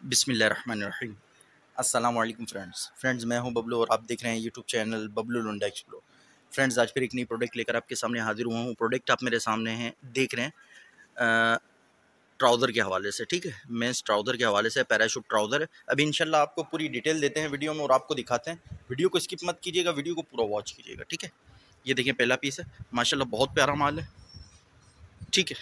बिसमीम अस्सलाम friends. Friends, मैं हूँ बबलू और आप देख रहे हैं यूट्यूब चैनल बबलू लुंडा एक्सप्लो फ्रेंड्स, आज फिर एक नई प्रोडक्ट लेकर आपके सामने हाजिर हुआ हूँ। प्रोडक्ट आप मेरे सामने हैं, देख रहे हैं ट्राउज़र के हवाले से, ठीक है? मेंस ट्राउज़र के हवाले से पैराशूट ट्राउज़र अभी इंशाल्लाह आपको पूरी डिटेल देते हैं वीडियो में और आपको दिखाते हैं। वीडियो को स्किप मत कीजिएगा वीडियो को पूरा वॉच कीजिएगा, ठीक है? ये देखें पहला पीस है। माशाल्लाह, बहुत प्यारा माल है। ठीक है?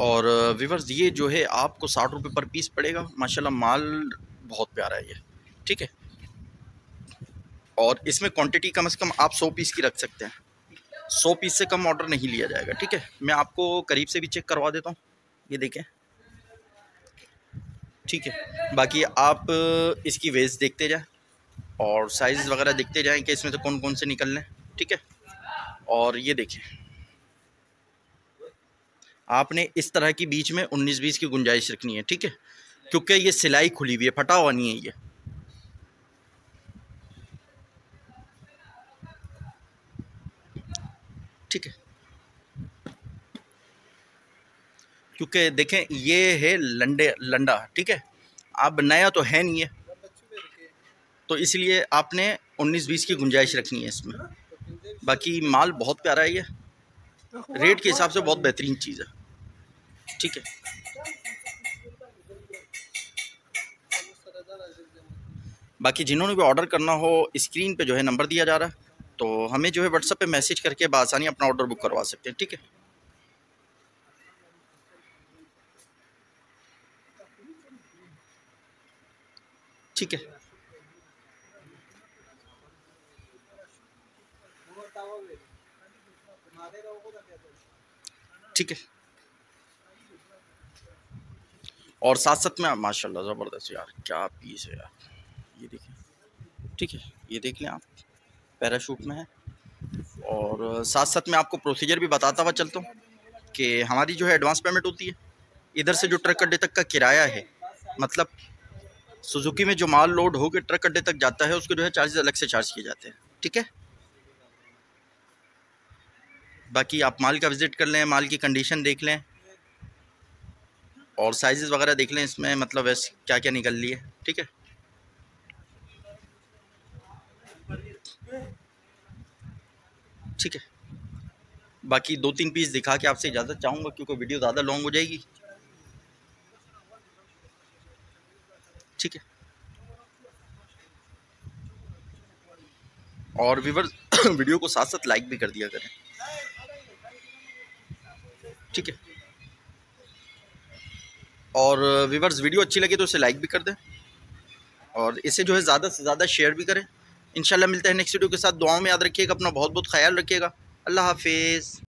और विवर्स ये जो है आपको साठ रुपये पर पीस पड़ेगा। माशाल्लाह, माल बहुत प्यारा है ये, ठीक है? और इसमें क्वांटिटी कम से कम आप सौ पीस की रख सकते हैं। सौ पीस से कम ऑर्डर नहीं लिया जाएगा, ठीक है? मैं आपको करीब से भी चेक करवा देता हूँ, ये देखें। ठीक है, बाकी आप इसकी वेज देखते जाएँ और साइज़ वगैरह देखते जाएँ कि इसमें से तो कौन कौन से निकल लें, ठीक है? और ये देखें। आपने इस तरह की बीच में उन्नीस बीस की गुंजाइश रखनी है ठीक है? क्योंकि ये सिलाई खुली हुई है फटा हुआ नहीं है ये। ठीक है? क्योंकि देखें ये है लंडे लंडा ठीक है? अब नया तो है नहीं है। तो इसलिए आपने उन्नीस बीस की गुंजाइश रखनी है इसमें। बाकी माल बहुत प्यारा है ये। रेट के हिसाब से बहुत बेहतरीन चीज़ है। ठीक है। बाकी जिन्होंने भी ऑर्डर करना हो स्क्रीन पे जो है नंबर दिया जा रहा है तो हमें जो है व्हाट्सएप पे मैसेज करके बसानी अपना ऑर्डर बुक करवा सकते हैं, ठीक है। ठीक है। ठीक है। और साथ साथ में, माशाल्लाह, ज़बरदस्त यार, क्या पीस है यार। ये देखिए, ठीक है, ये देख लें आप पैराशूट में है। और साथ साथ में आपको प्रोसीजर भी बताता हुआ चलता हूँ कि हमारी जो है एडवांस पेमेंट होती है, इधर से जो ट्रक अड्डे तक का किराया है मतलब सुजुकी में जो माल लोड होकर ट्रक अड्डे तक जाता है, उसको जो है चार्जेस अलग से चार्ज किए जाते हैं, ठीक है? बाकी आप माल का विज़िट कर लें, माल की कंडीशन देख लें और साइज़ वगैरह देख लें इसमें मतलब वैसे क्या क्या निकल ली है, ठीक है? ठीक है। बाकी दो तीन पीस दिखा के आपसे इजाज़त चाहूँगा क्योंकि वीडियो ज़्यादा लॉन्ग हो जाएगी। ठीक है। और वीवर वीडियो को साथ साथ लाइक भी कर दिया करें। ठीक है। और व्यूवर्स वीडियो अच्छी लगे तो उसे लाइक भी कर दें। और इसे जो है ज़्यादा से ज़्यादा शेयर भी करें। इंशाल्लाह मिलते हैं नेक्स्ट वीडियो के साथ। दुआओं में याद रखिएगा, अपना बहुत बहुत ख्याल रखिएगा। अल्लाह हाफिज़।